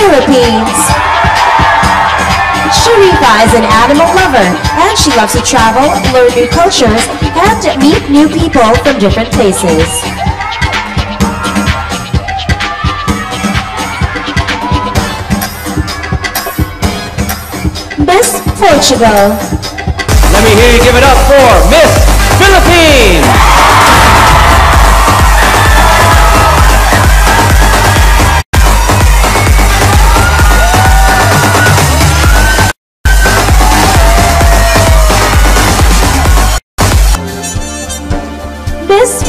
Philippines. Sharifa is an animal lover and she loves to travel, learn new cultures, and meet new people from different places. Miss Portugal. Let me hear you give it up for Miss Philippines.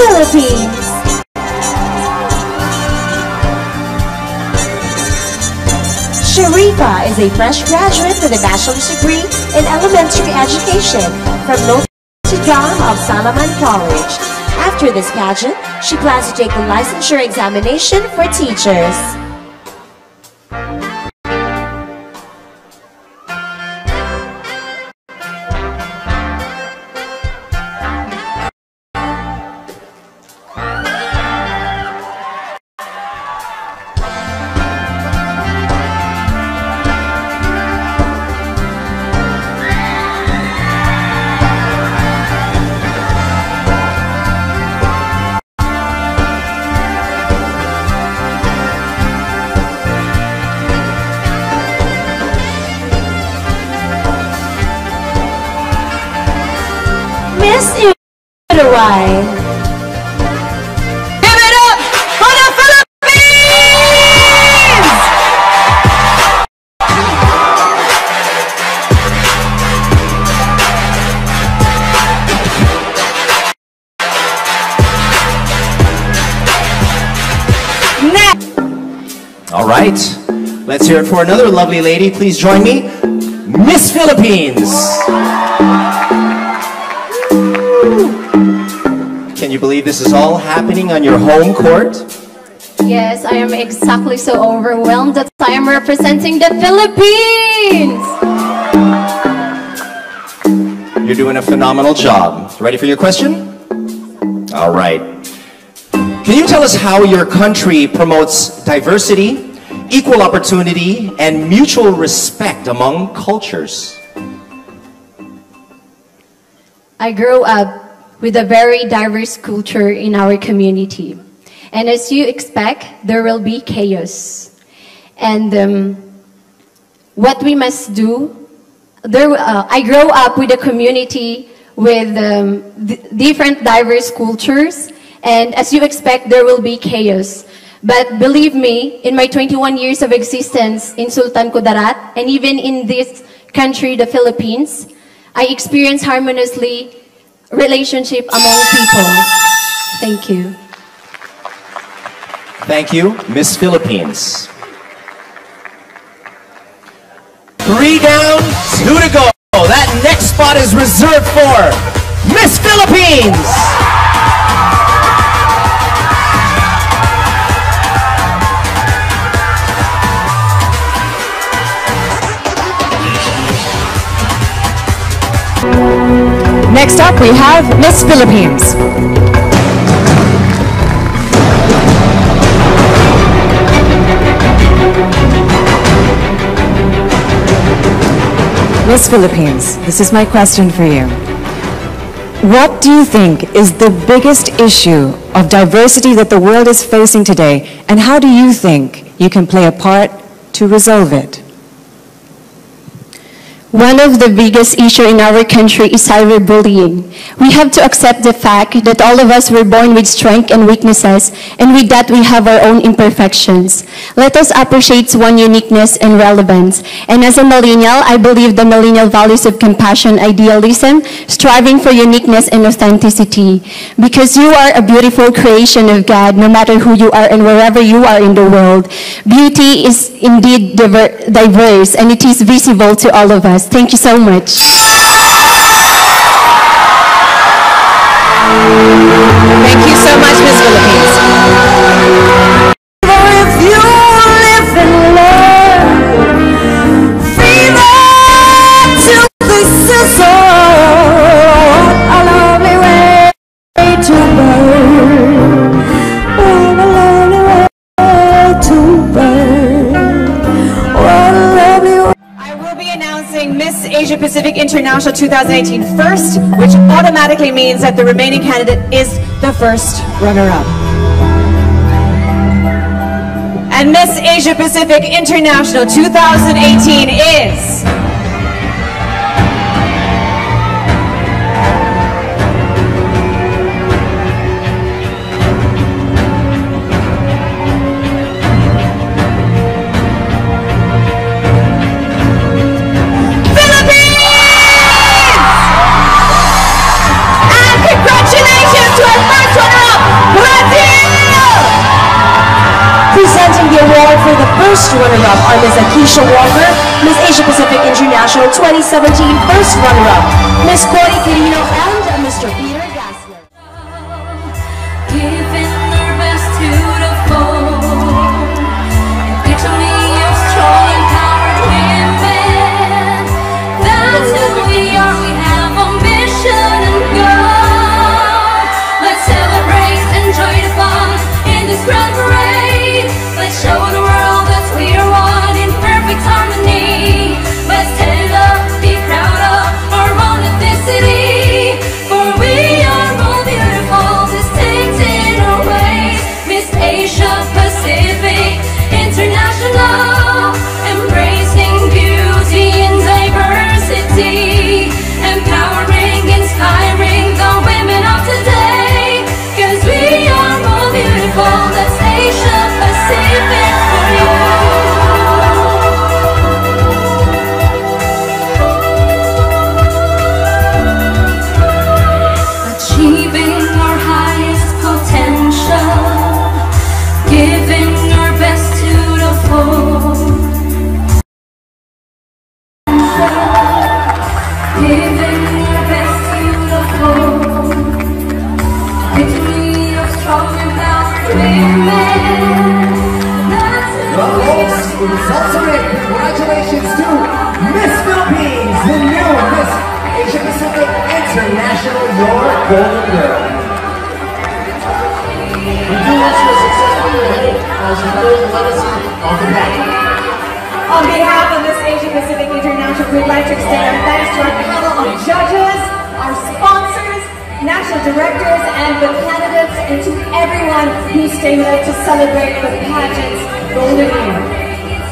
Philippines. Sharifa is a fresh graduate with a bachelor's degree in elementary education from Notre Dame of Salaman College. After this pageant, she plans to take the licensure examination for teachers. Miss Uruguay. Give it up for the Philippines! Next. All right. Let's hear it for another lovely lady. Please join me. Miss Philippines. Can you believe this is all happening on your home court? Yes, I am exactly so overwhelmed that I am representing the Philippines. You're doing a phenomenal job. Ready for your question? All right. Can you tell us how your country promotes diversity, equal opportunity, and mutual respect among cultures? I grew up with a very diverse culture in our community. And as you expect, there will be chaos. And um, what we must do, there, uh, I grow up with a community with um, different diverse cultures. And as you expect, there will be chaos. But believe me, in my 21 years of existence in Sultan Kudarat, and even in this country, the Philippines, I experienced harmoniously relationship among people. Thank you. Thank you, Miss Philippines. Three down, two to go. That next spot is reserved for Miss Philippines. Next up, we have Miss Philippines. Miss Philippines, this is my question for you. What do you think is the biggest issue of diversity that the world is facing today, and how do you think you can play a part to resolve it? One of the biggest issues in our country is cyberbullying. We have to accept the fact that all of us were born with strengths and weaknesses, and with that we have our own imperfections. Let us appreciate one uniqueness and relevance. And as a millennial, I believe the millennial values of compassion, idealism, striving for uniqueness and authenticity. Because you are a beautiful creation of God, no matter who you are and wherever you are in the world. Beauty is indeed diver- diverse, and it is visible to all of us. Thank you so much. Thank you so much, Miss Philippines. Asia Pacific International 2018 first, which automatically means that the remaining candidate is the first runner-up. And Miss Asia Pacific International 2018 is... Akisha Walker, Miss Asia Pacific International 2017 first runner-up, Miss Cory Quirino, and Congratulations to Miss Philippines, the new Miss Asia Pacific International, your golden girl. We do wish you a successful ahead as you build on the back. On behalf of Miss Asia Pacific International, we'd like to extend our thanks to our panel of judges, our sponsors, national directors, and the candidates, everyone who stayed us to celebrate the pageant's golden year.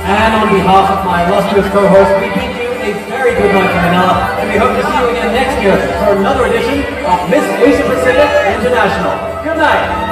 And on behalf of my illustrious co-host, we bid you a very good night from Manila, and we hope to see you again next year for another edition of Miss Asia Pacific International. Good night.